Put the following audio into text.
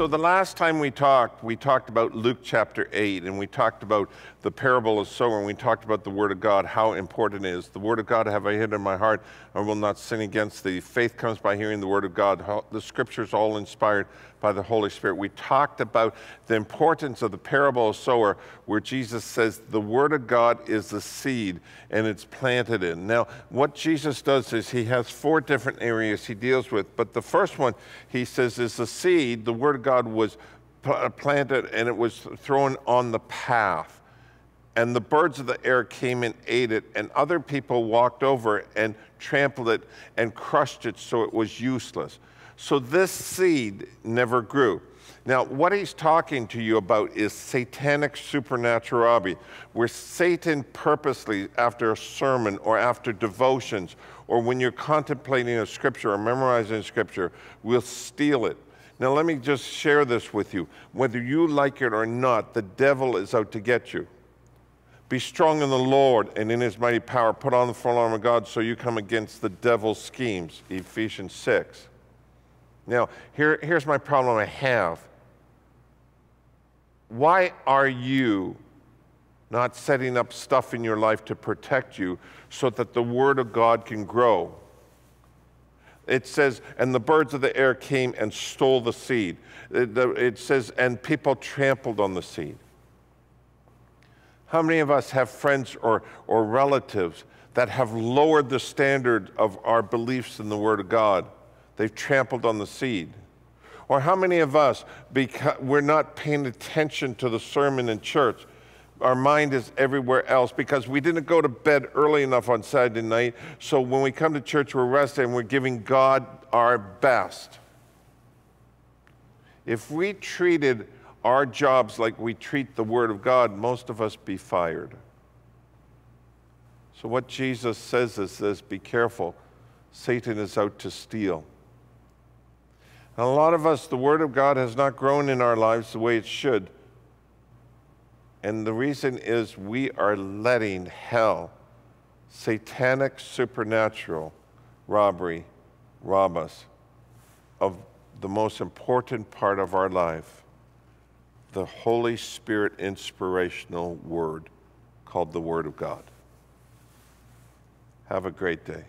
So, the last time we talked, we talked about Luke chapter 8, and we talked about the parable of sower, and we talked about the Word of God, how important it is. The Word of God have I hid in my heart, I will not sin against thee. Faith comes by hearing the Word of God. The Scriptures all inspired by the Holy Spirit. We talked about the importance of the parable of sower, where Jesus says the Word of God is the seed and it's planted in. Now, what Jesus does is he has four different areas he deals with, but the first one he says is the seed, the Word of God was planted and it was thrown on the path and the birds of the air came and ate it, and other people walked over and trampled it and crushed it so it was useless. So this seed never grew. Now, what he's talking to you about is satanic supernatural robbery, where Satan purposely, after a sermon or after devotions, or when you're contemplating a scripture or memorizing a scripture, will steal it. Now, let me just share this with you. Whether you like it or not, the devil is out to get you. Be strong in the Lord and in his mighty power. Put on the full armor of God so you come against the devil's schemes. Ephesians 6. Now, here, here's my problem I have. Why are you not setting up stuff in your life to protect you so that the Word of God can grow? It says, and the birds of the air came and stole the seed. It, says, and people trampled on the seed. How many of us have friends or, or relatives that have lowered the standard of our beliefs in the Word of God? They've trampled on the seed. Or how many of us, because we're not paying attention to the sermon in church, our mind is everywhere else because we didn't go to bed early enough on Saturday night. So when we come to church, we're rested and we're giving God our best. If we treated our jobs like we treat the Word of God, most of us be fired. So, what Jesus says is this be careful. Satan is out to steal. And a lot of us, the Word of God has not grown in our lives the way it should. And the reason is we are letting hell, satanic, supernatural robbery, rob us of the most important part of our life the Holy Spirit inspirational word called the Word of God. Have a great day.